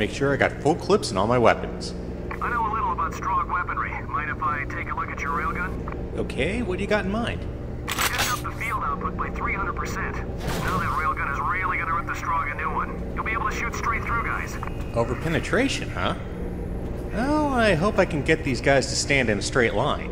make sure I got full clips in all my weapons. I know a little about Strogg weaponry. Mind if I take a look at your railgun? Okay, what do you got in mind? Just up the field output by 300%. Now that railgun is really gonna rip the Strogg a new one. You'll be able to shoot straight through guys. Over penetration, huh? Well, I hope I can get these guys to stand in a straight line.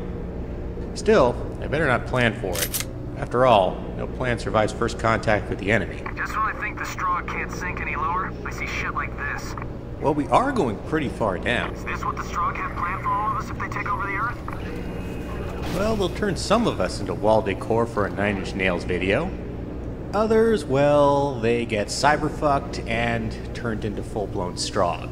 Still, I better not plan for it. After all, no plan survives first contact with the enemy. Just when I think the Strogg can't sink any lower, I see shit like this. Well, we are going pretty far down. Is this what the Strogg have planned for all of us if they take over the Earth? Well, they'll turn some of us into wall decor for a Nine Inch Nails video. Others, well, they get cyberfucked and turned into full-blown Strogg.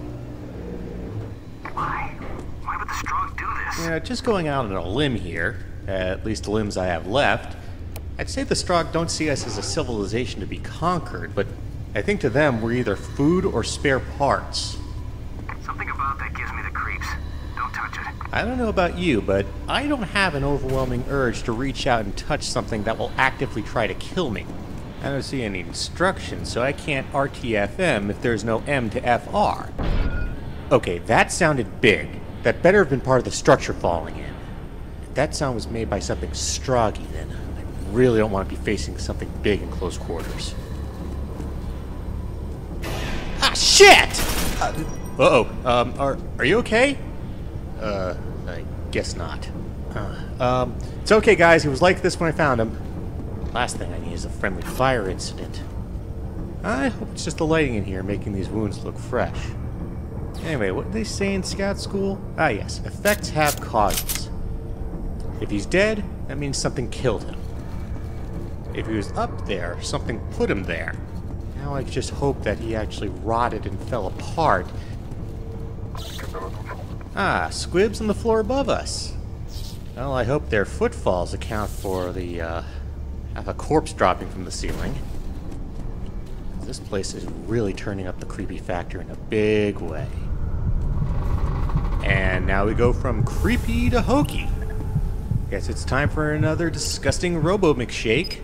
Why? Why would the Strogg do this? Yeah, just going out on a limb here, at least the limbs I have left, I'd say the Strogg don't see us as a civilization to be conquered, but I think to them we're either food or spare parts. Something about that gives me the creeps. Don't touch it. I don't know about you, but I don't have an overwhelming urge to reach out and touch something that will actively try to kill me. I don't see any instructions, so I can't RTFM if there's no M to FR. Okay, that sounded big. That better have been part of the structure falling in. That sound was made by something stroggy, then really don't want to be facing something big in close quarters. Ah, shit! Uh oh. Um, are are you okay? Uh, I guess not. Uh, um, it's okay, guys. He was like this when I found him. Last thing I need is a friendly fire incident. I hope it's just the lighting in here making these wounds look fresh. Anyway, what did they say in scout school? Ah, yes. Effects have causes. If he's dead, that means something killed him. If he was up there, something put him there. Now I just hope that he actually rotted and fell apart. Ah, squibs on the floor above us. Well, I hope their footfalls account for the, uh, a corpse dropping from the ceiling. This place is really turning up the creepy factor in a big way. And now we go from creepy to hokey. Guess it's time for another disgusting Robo McShake.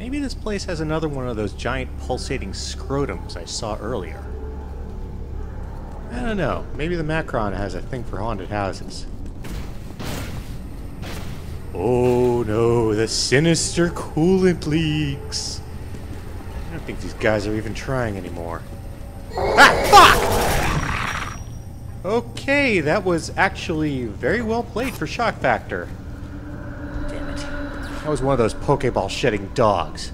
Maybe this place has another one of those giant pulsating scrotums I saw earlier. I don't know. Maybe the Makron has a thing for haunted houses. Oh no, the sinister coolant leaks. I don't think these guys are even trying anymore. Ah, fuck! Okay, that was actually very well played for shock factor. That was one of those Pokeball shedding dogs.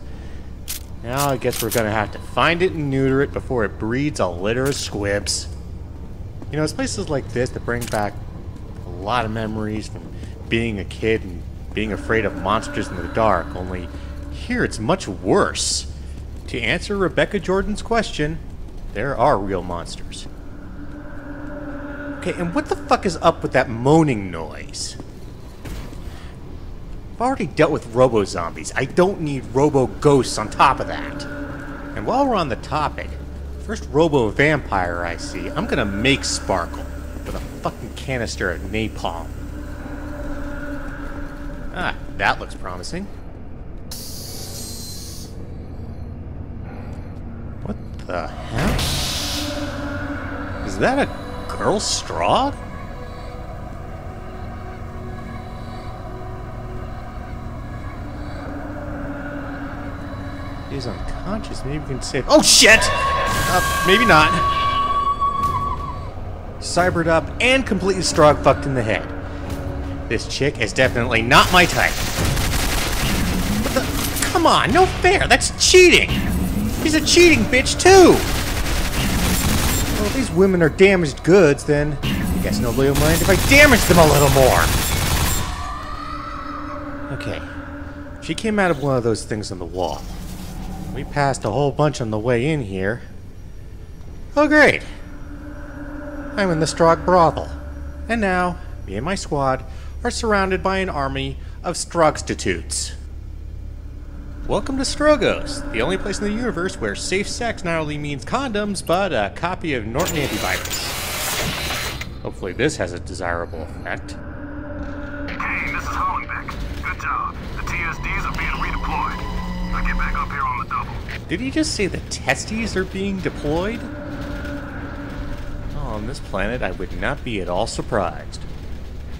Now I guess we're gonna have to find it and neuter it before it breeds a litter of squibs. You know, it's places like this that bring back a lot of memories from being a kid and being afraid of monsters in the dark, only here it's much worse. To answer Rebecca Jordan's question, there are real monsters. Okay, and what the fuck is up with that moaning noise? I've already dealt with robo-zombies. I don't need robo-ghosts on top of that. And while we're on the topic, first robo-vampire I see, I'm gonna make Sparkle with a fucking canister of napalm. Ah, that looks promising. What the hell? Is that a girl Strogg? He's unconscious. Maybe we can save. Oh shit! Uh, maybe not. Cybered up and completely Strogg fucked in the head. This chick is definitely not my type. What the? Come on, no fair. That's cheating. He's a cheating bitch too. Well, if these women are damaged goods, then I guess nobody will mind if I damage them a little more. Okay. She came out of one of those things on the wall. We passed a whole bunch on the way in here. Oh, great. I'm in the Strogg brothel. And now, me and my squad are surrounded by an army of Strogstitutes. Welcome to Stroggos, the only place in the universe where safe sex not only means condoms, but a copy of Norton Antivirus. Hopefully this has a desirable effect. Hey, this is Hollenbeck. Good job. The TSDs are being redeployed. I'll get back up here on the. Did he just say the testes are being deployed? Oh, on this planet, I would not be at all surprised.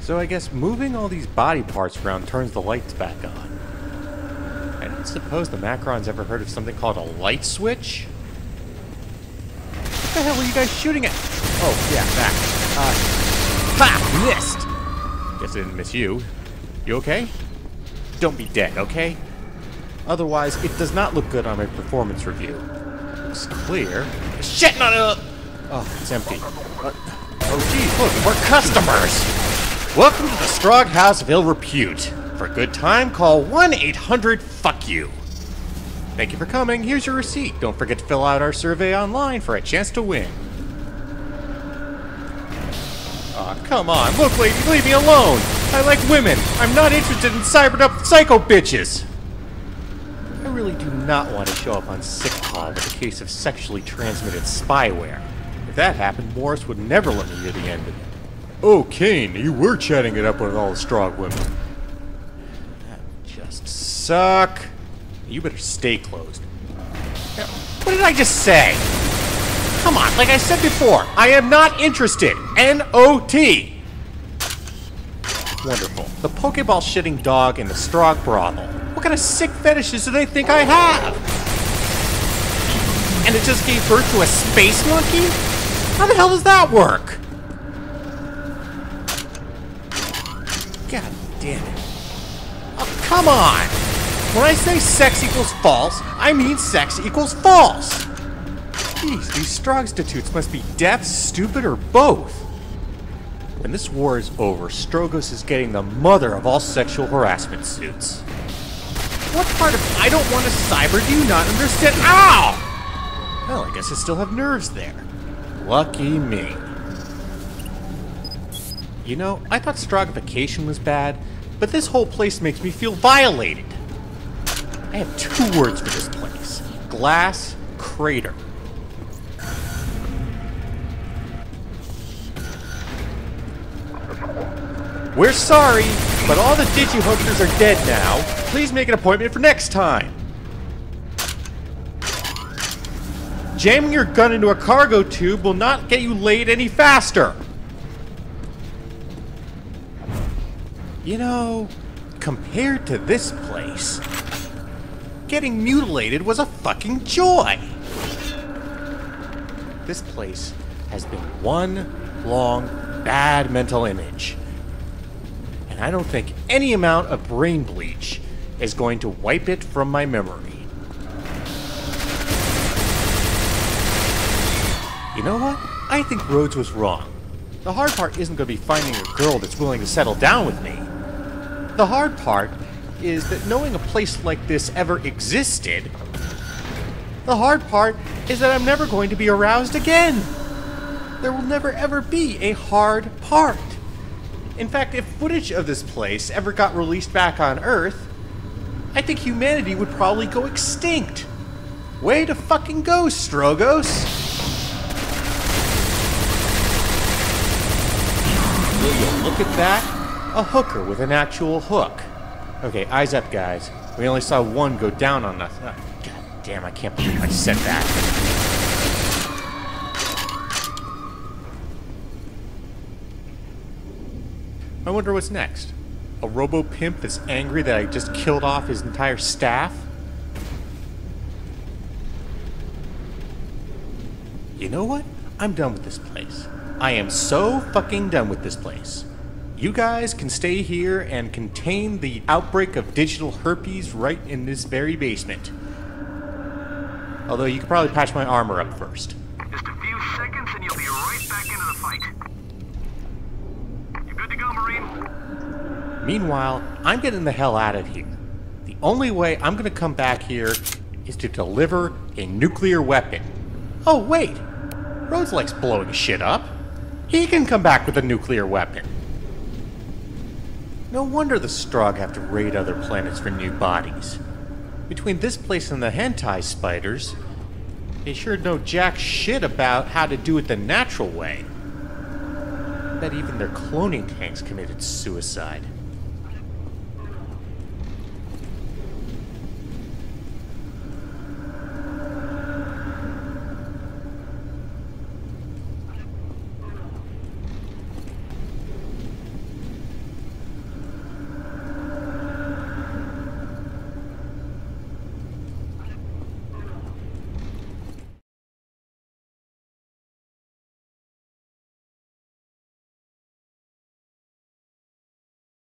So I guess moving all these body parts around turns the lights back on. I don't suppose the Makrons ever heard of something called a light switch? What the hell are you guys shooting at? Oh, yeah, that. Uh, ha! Missed! Guess I didn't miss you. You okay? Don't be dead, okay? Otherwise, it does not look good on my performance review. Looks clear. Shit, not a... Oh, it's empty. Uh, oh, geez, look, more customers! Welcome to the Strogg House of Ill Repute. For a good time, call 1-800-FUCK-YOU. Thank you for coming. Here's your receipt. Don't forget to fill out our survey online for a chance to win. Aw, come on. Look, lady, leave me alone. I like women. I'm not interested in cybered up psycho bitches. I really do not want to show up on sick call with a case of sexually transmitted spyware. If that happened, Morris would never let me hear the end of it. Oh, Kane, you were chatting it up with all the strong women. That would just suck. You better stay closed. What did I just say? Come on, like I said before, I am not interested. N-O-T. Wonderful. The Pokeball shitting dog in the Strogg brothel. What kind of sick fetishes do they think I have? And it just gave birth to a space monkey? How the hell does that work? God damn it. Oh, come on! When I say sex equals false, I mean sex equals false! Jeez, these Strogstitutes must be deaf, stupid, or both. When this war is over, Stroggos is getting the mother of all sexual harassment suits. What part of I don't want to cyber do you not understand? Ow! Well, I guess I still have nerves there. Lucky me. You know, I thought Stroggification was bad, but this whole place makes me feel violated. I have two words for this place. Glass crater. We're sorry, but all the Digihookers are dead now. Please make an appointment for next time. Jamming your gun into a cargo tube will not get you laid any faster. You know, compared to this place, getting mutilated was a fucking joy. This place has been one long bad mental image. And I don't think any amount of brain bleach is going to wipe it from my memory. You know what? I think Rhodes was wrong. The hard part isn't going to be finding a girl that's willing to settle down with me. The hard part is that knowing a place like this ever existed. The hard part is that I'm never going to be aroused again. There will never ever be a hard part. In fact, if footage of this place ever got released back on Earth, I think humanity would probably go extinct. Way to fucking go, Stroggos! Will you look at that? A hooker with an actual hook. Okay, eyes up, guys. We only saw one go down on us. Oh, God damn, I can't believe I said that. I wonder what's next. A robo pimp that's angry that I just killed off his entire staff? You know what? I'm done with this place. I am so fucking done with this place. You guys can stay here and contain the outbreak of digital herpes right in this very basement. Although you could probably patch my armor up first. Just a few seconds and you'll be right back into the fight. You good to go, Marine? Meanwhile, I'm getting the hell out of here. The only way I'm gonna come back here is to deliver a nuclear weapon. Oh, wait! Rhodes likes blowing shit up. He can come back with a nuclear weapon. No wonder the Strogg have to raid other planets for new bodies. Between this place and the hentai spiders, they sure know jack shit about how to do it the natural way. Bet even their cloning tanks committed suicide.